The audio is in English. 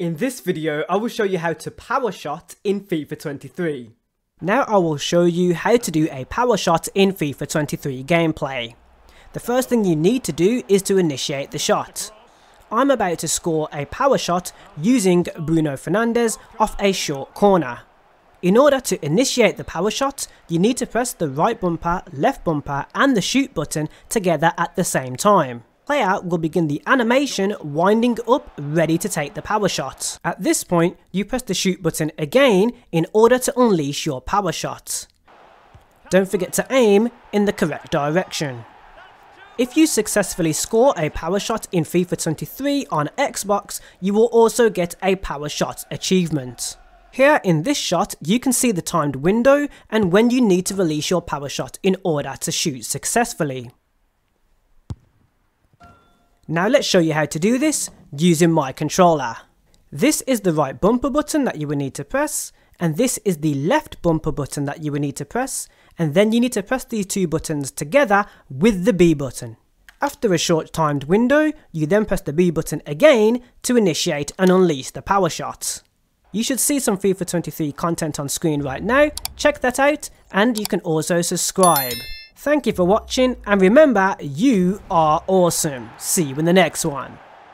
In this video, I will show you how to power shot in FIFA 23. Now I will show you how to do a power shot in FIFA 23 gameplay. The first thing you need to do is to initiate the shot. I'm about to score a power shot using Bruno Fernandes off a short corner. In order to initiate the power shot, you need to press the right bumper, left bumper and the shoot button together at the same time player will begin the animation winding up ready to take the power shot. At this point, you press the shoot button again in order to unleash your power shot. Don't forget to aim in the correct direction. If you successfully score a power shot in FIFA 23 on Xbox, you will also get a power shot achievement. Here in this shot, you can see the timed window and when you need to release your power shot in order to shoot successfully. Now let's show you how to do this using my controller. This is the right bumper button that you will need to press and this is the left bumper button that you will need to press and then you need to press these two buttons together with the B button. After a short timed window, you then press the B button again to initiate and unleash the power shot. You should see some FIFA 23 content on screen right now, check that out and you can also subscribe. Thank you for watching and remember, you are awesome. See you in the next one.